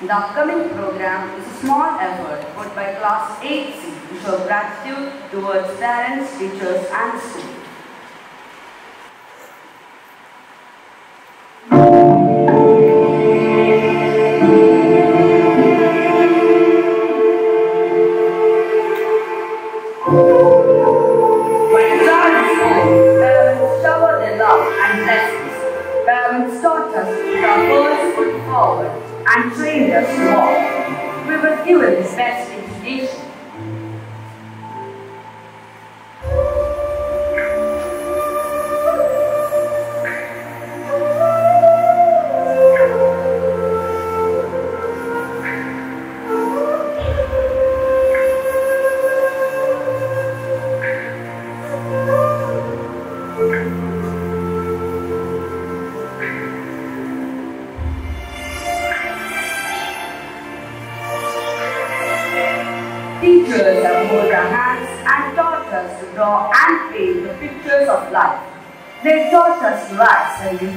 The upcoming program is a small effort put by Class 8C to show gratitude towards parents, teachers and school. When a child is born, parents shower their love and blessings. Parents taught us to put our first foot forward and trained us to. We were given the best education. Teachers have hold our hands and taught us to draw and paint the pictures of life. They taught us to rise and we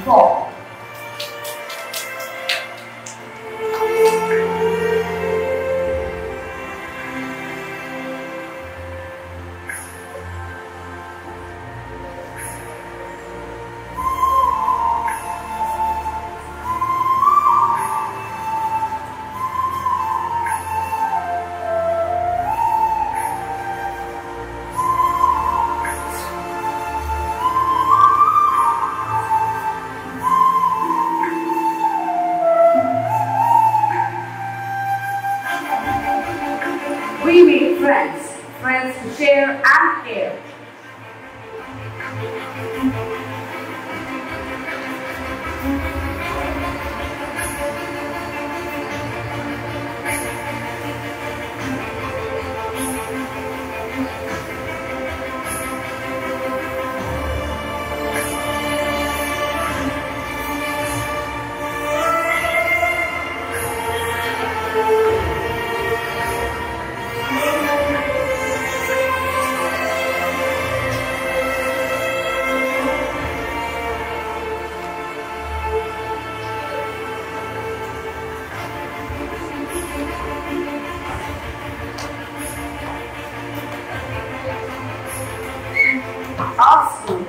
and care.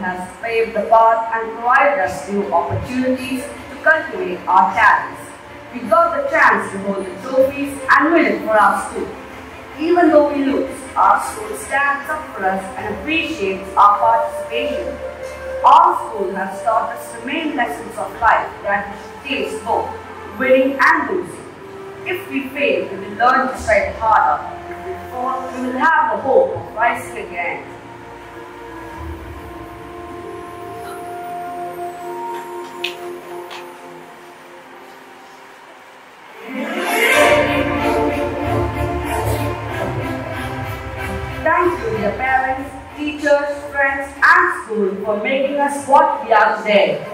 Has paved the path and provided us new opportunities to cultivate our talents. We got the chance to hold the trophies and win it for our school. Even though we lose, our school stands up for us and appreciates our participation. Our school has taught us the main lessons of life that we should both winning and losing. If we fail, we will learn to strive harder. If we fall, we will have the hope of rising again. Thank you, dear parents, teachers, friends, and school for making us what we are today.